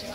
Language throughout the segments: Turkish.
시간.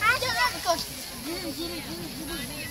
Hadi hadi koş. Yürü yürü yürü yürü.